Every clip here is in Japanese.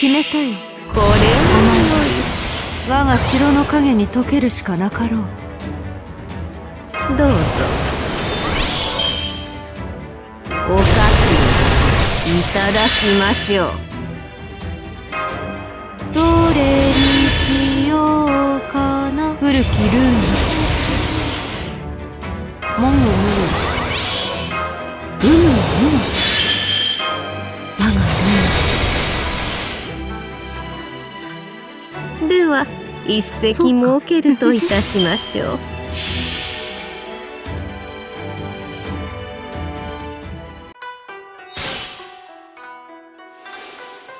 決めたよこれは我が城の影に溶けるしかなかろう。どうぞ。おかきいただきましょう。どれにしようかな。古きルームもぐもぐ。一席設けるといたしましょう。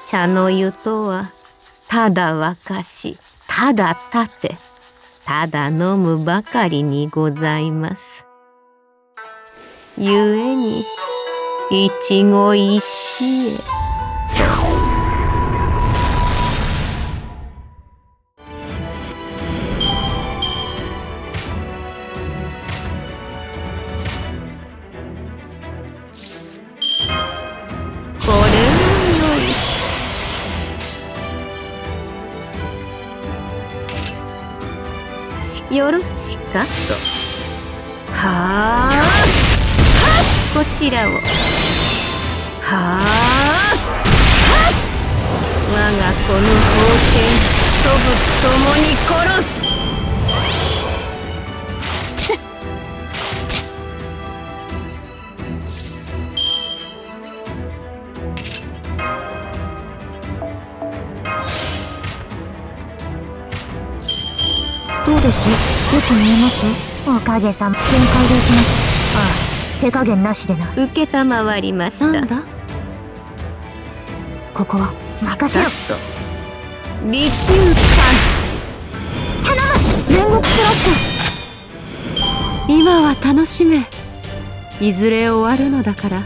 茶の湯とはただ沸かしただ立てただ飲むばかりにございます。ゆえに一期一会。か？とはあ。こちらを。はあ。我が子の宝剣祖物ともに殺すますおかげさま。全開でいきますああ。手加減なしでな。受けたまわりました。なんだ？ここは任せ利休パンチ。煉獄スラッシ今は楽しめ。いずれ終わるのだから